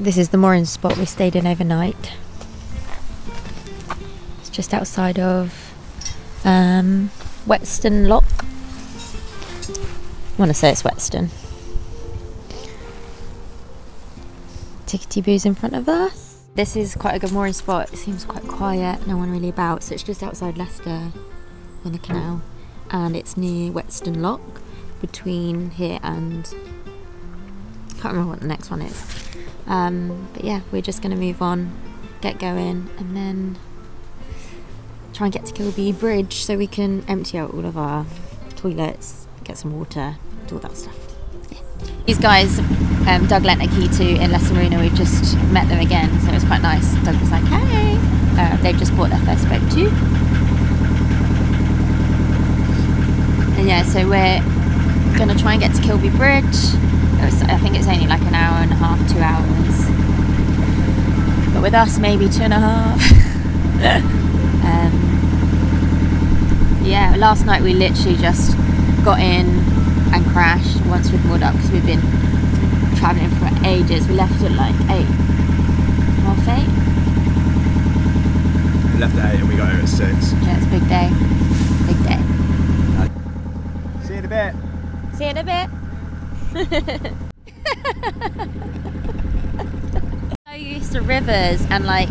This is the mooring spot we stayed in overnight. It's just outside of um, Lock. I want to say it's Whetstone. Tickety boos in front of us. This is quite a good mooring spot. It seems quite quiet, no one really about. So it's just outside Leicester on the canal and it's near Whetstone Lock between here and can't remember what the next one is. Um, but yeah, we're just going to move on, get going, and then try and get to Kilby Bridge so we can empty out all of our toilets, get some water, do all that stuff. Yeah. These guys, um, Doug lent a key to in Leicester Marina. We've just met them again, so it was quite nice. Doug was like, "Hey," uh, they've just bought their first boat too. And yeah, so we're gonna try and get to Kilby Bridge. I think it's only like an hour and a half, two hours. But with us, maybe two and a half. um, yeah, last night we literally just got in and crashed once we'd moored up because we've been travelling for ages. We left at like eight, half eight. We left at eight and we got here at six. Yeah, it's a big day. Big day. See you in a bit. See you in a bit. So used to rivers and like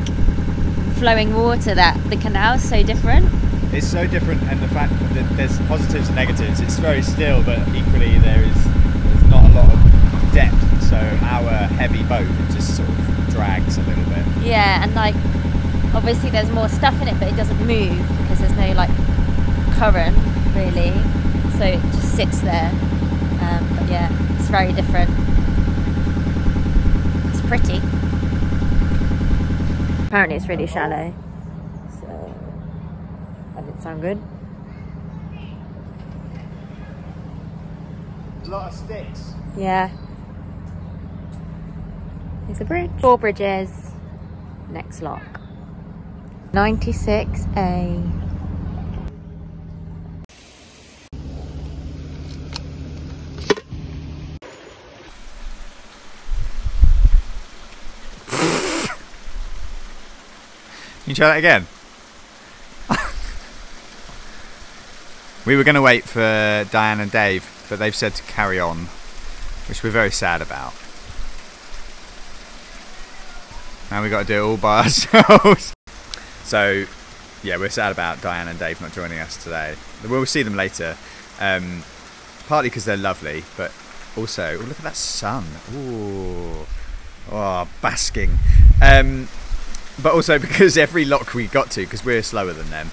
flowing water that the canal's so different. It's so different, and the fact that there's positives and negatives. It's very still, but equally there is there's not a lot of depth. So our heavy boat just sort of drags a little bit. Yeah, and like obviously there's more stuff in it, but it doesn't move because there's no like current really. So it just sits there. Um, but yeah, it's very different. It's pretty. Apparently, it's really shallow. So that didn't sound good. There's a lot of sticks. Yeah. There's a bridge. Four bridges. Next lock. 96A. Can you try that again? we were going to wait for Diane and Dave, but they've said to carry on, which we're very sad about. Now we've got to do it all by ourselves. so, yeah, we're sad about Diane and Dave not joining us today. We'll see them later, um, partly because they're lovely, but also, oh, look at that sun. Ooh, oh, basking. Um, but also because every lock we got to, because we're slower than them,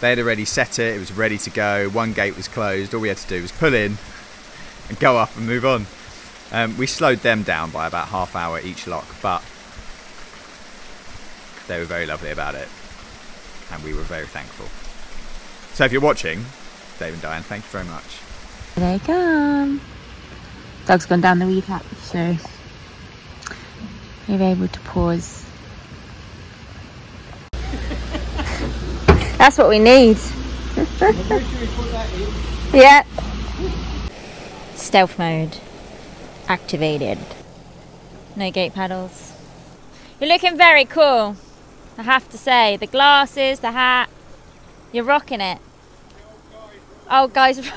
they had already set it, it was ready to go, one gate was closed, all we had to do was pull in and go up and move on. Um, we slowed them down by about half hour each lock, but they were very lovely about it, and we were very thankful. So if you're watching, Dave and Diane, thank you very much. Here they come. Dog's gone down the weed hatch, so you're able to pause. That's what we need. yeah. Stealth mode activated. No gate paddles. You're looking very cool. I have to say, the glasses, the hat, you're rocking it. Oh, guys. so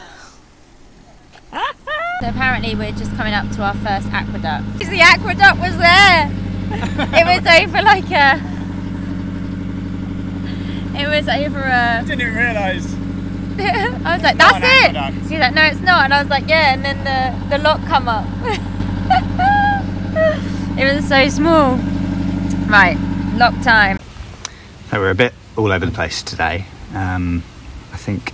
apparently we're just coming up to our first aqueduct. The aqueduct was there. it was over like a. It was over a. Didn't even realise. I was like, not that's it. aqueduct. He's like, no, it's not. And I was like, yeah. And then the the lock come up. it was so small. Right, lock time. So we're a bit all over the place today. Um, I think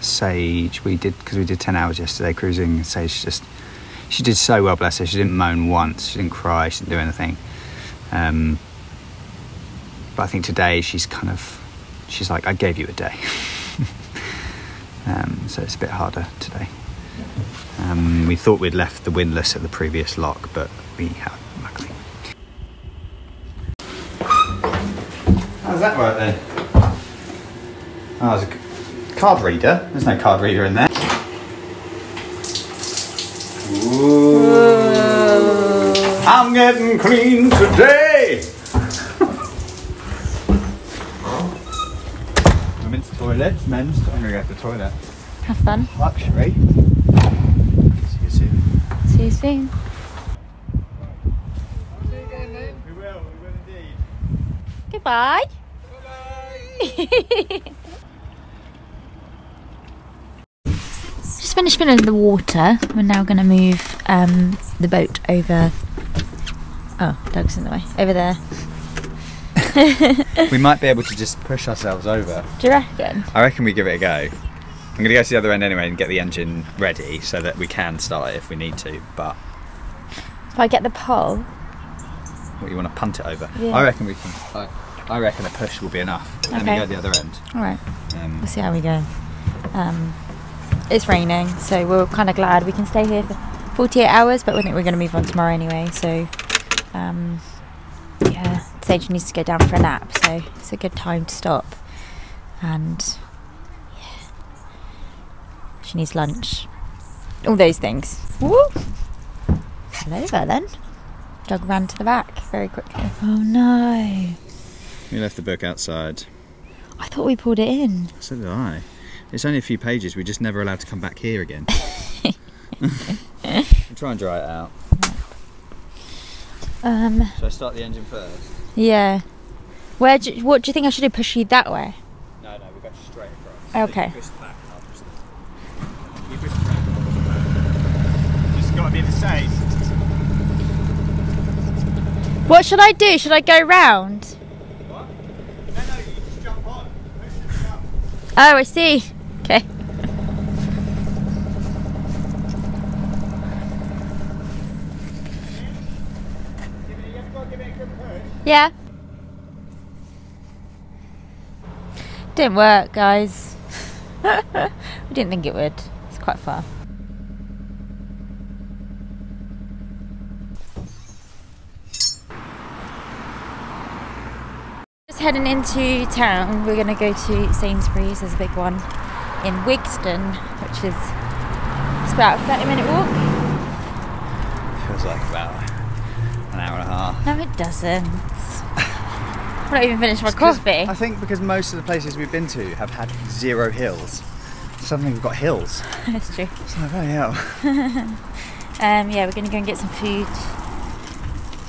Sage, we did because we did ten hours yesterday cruising. Sage just she did so well, bless her. She didn't moan once. She didn't cry. She didn't do anything. Um, but I think today she's kind of she's like, I gave you a day. um, so it's a bit harder today. Um, we thought we'd left the windlass at the previous lock, but we haven't, luckily. How does that work then? Oh, there's a card reader. There's no card reader in there. Ooh. I'm getting clean today. Women's toilets, men's. I'm gonna go to the toilet. Have fun. Luxury. See you soon. See you soon. We will. We will indeed. Goodbye. Just finished filling the water. We're now going to move um, the boat over. Oh, Doug's in the way. Over there. We might be able to just push ourselves over. Do you reckon? I reckon we give it a go. I'm gonna go to the other end anyway and get the engine ready so that we can start it if we need to. But If I get the pole. what you want to punt it over? Yeah. I reckon we can. I, I reckon a push will be enough. Okay. Let me go the other end. All right. Um, We'll see how we go. Um, it's raining, so we're kind of glad we can stay here for 48 hours, but we think we're going to move on tomorrow anyway. So, um, yeah, Sage needs to go down for a nap, so it's a good time to stop. And yeah, she needs lunch. All those things. Woo! Hello there, then. Dog ran to the back very quickly. Oh no! we left the book outside. I thought we pulled it in. So did I. It's only a few pages. We're just never allowed to come back here again. we'll try and dry it out. Um, Should I start the engine first? Yeah. Where? Do, what do you think I should do? Push you that way? No, no, we'll go straight across. Okay. You push back and I'll push the You back and I'll push the back. Just got to be the same. What should I do? Should I go round? What? No, no, you just jump on. Push and jump. Oh, I see. Okay. Give it, you have got to give it a good push. Yeah. Didn't work, guys. we didn't think it would. It's quite far. Just heading into town. We're going to go to Sainsbury's. There's a big one in Wigston, which is it's about a 30 minute walk. Feels like about an hour and a half. No, it doesn't. I've not even finished my coffee. I think because most of the places we've been to have had zero hills. Suddenly we've got hills. That's true. It's like, oh hell. Um, yeah, we're going to go and get some food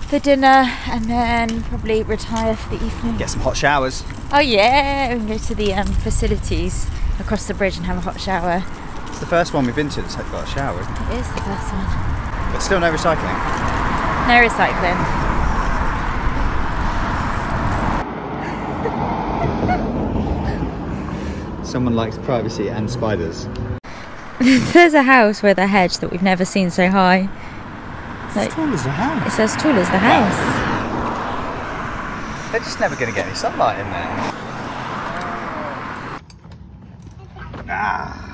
for dinner and then probably retire for the evening. Get some hot showers. Oh, yeah, we can go to the um, facilities across the bridge and have a hot shower. It's the first one we've been to that's got a shower, isn't it? It is the first one. But still no recycling. No recycling. Someone likes privacy and spiders. There's a house with a hedge that we've never seen so high. It's Like, tall as the house. it's as tall as the house. They're just never going to get any sunlight in there. Ah.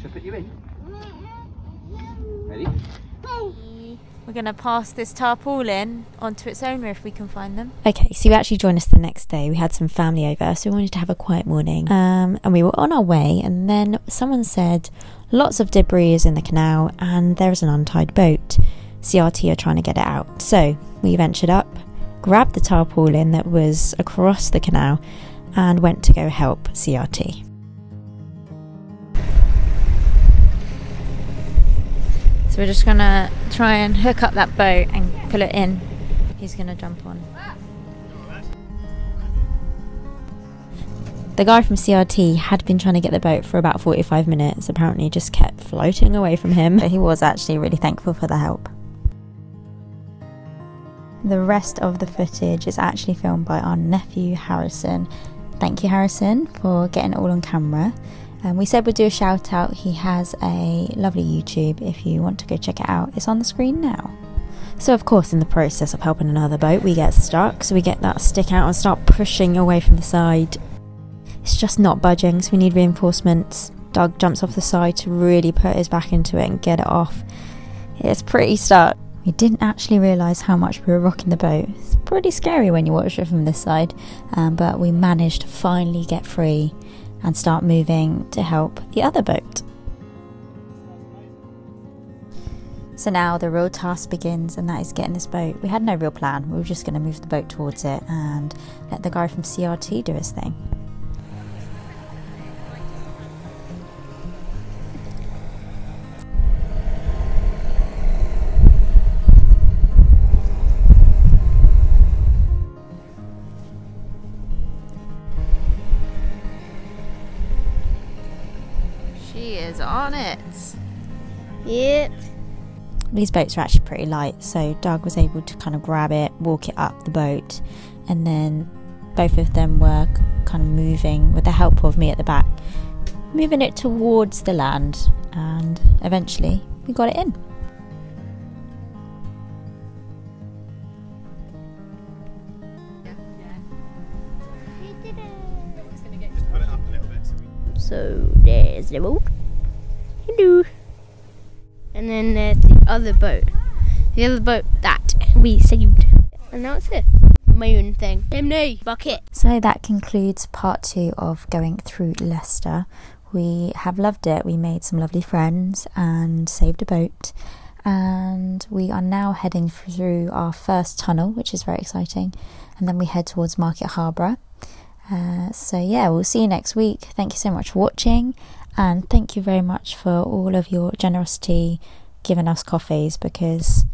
Should I put you in? Ready? We're going to pass this tarpaulin onto its owner if we can find them. Okay, so you actually joined us the next day. We had some family over, so we wanted to have a quiet morning. Um, and we were on our way, and then someone said lots of debris is in the canal, and there is an untied boat. CRT are trying to get it out. So we ventured up, grabbed the tarpaulin that was across the canal, and went to go help CRT. So we're just gonna try and hook up that boat and pull it in. He's gonna jump on. The guy from CRT had been trying to get the boat for about 45 minutes, apparently just kept floating away from him. But he was actually really thankful for the help. The rest of the footage is actually filmed by our nephew Harrison. Thank you, Harrison, for getting it all on camera. Um, we said we'd do a shout out. He has a lovely YouTube if you want to go check it out. It's on the screen now. So, of course, in the process of helping another boat, we get stuck. So, we get that stick out and start pushing away from the side. It's just not budging, so we need reinforcements. Doug jumps off the side to really put his back into it and get it off. It's pretty stuck. We didn't actually realise how much we were rocking the boat. It's pretty scary when you watch it from this side, um, but we managed to finally get free and start moving to help the other boat. So now the real task begins, and that is getting this boat. We had no real plan, we were just going to move the boat towards it and let the guy from CRT do his thing. Is on it. Yep. These boats are actually pretty light, so Doug was able to kind of grab it, walk it up the boat, and then both of them were kind of moving with the help of me at the back, moving it towards the land, and eventually we got it in. So there's the boat. Hello. And then there's the other boat. The other boat that we saved. And now it's here. Moon thing. Chimney. Bucket. So that concludes part two of going through Leicester. We have loved it. We made some lovely friends and saved a boat. And we are now heading through our first tunnel, which is very exciting. And then we head towards Market Harborough. Uh, so, yeah, we'll see you next week. Thank you so much for watching. And thank you very much for all of your generosity giving us coffees because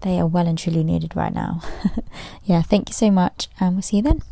they are well and truly needed right now. yeah, thank you so much. And we'll see you then.